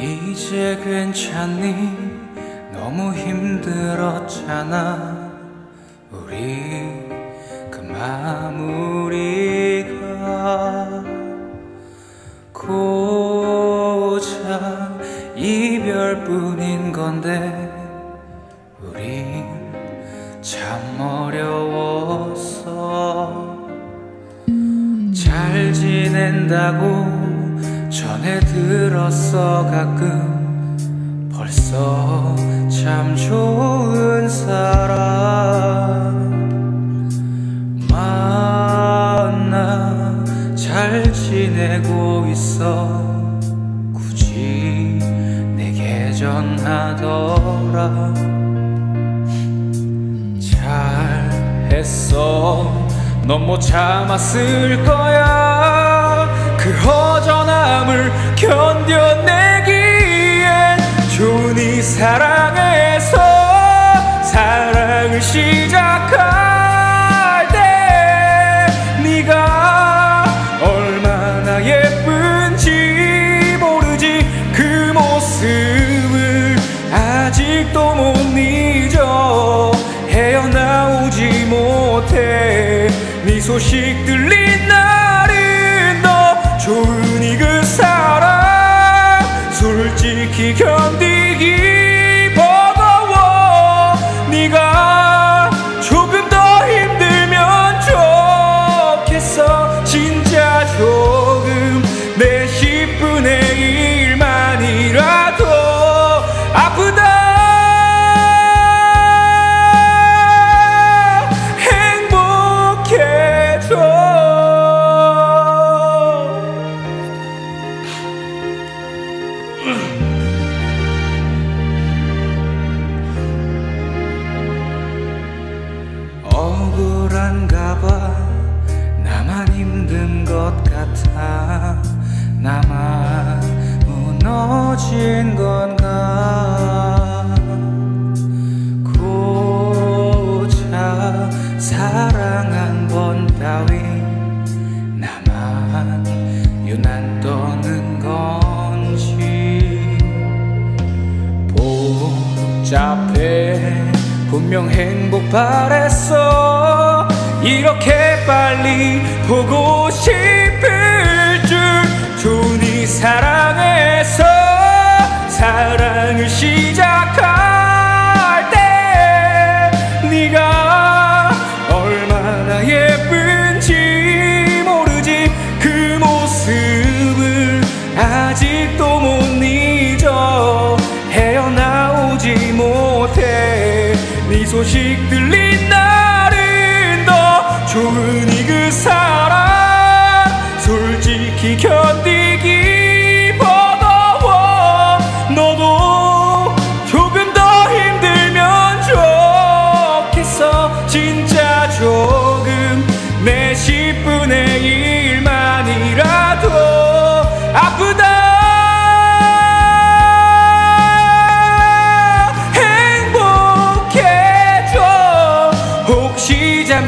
이제 괜찮니? 너무 힘들었잖아. 우리 그 마무리가 고작 이별뿐인 건데 우린 참 어려웠어. 잘 지낸다고 전에 들었어 가끔. 벌써 참 좋은 사람. 만나 잘 지내고 있어. 굳이 내게 전하더라. 잘 했어. 넌 못 참았을 거야 견뎌내기엔 좋은 이 사랑해서 사랑을 시작할 때 네가 얼마나 예쁜지 모르지 그 모습을 아직도 못 잊어 헤어나오지 못해 네 소식 들린 분명 행복 바랬어. 이렇게 빨리 보고 싶을 네 소식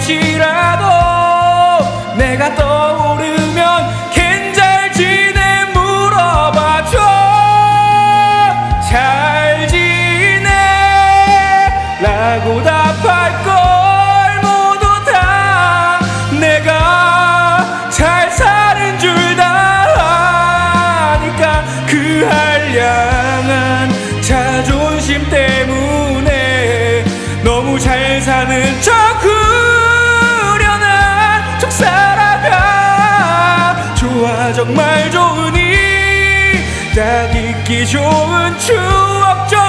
혹시 잠시라도 내가 떠오르면 괜잘 지내 물어봐줘. 잘 지내. 라고 답할 걸 모두 다 내가 잘 사는 줄 다 아니까 그 한량한 자존심 때문에 너무 잘 사는 척 난 잊기 좋은 추억 좀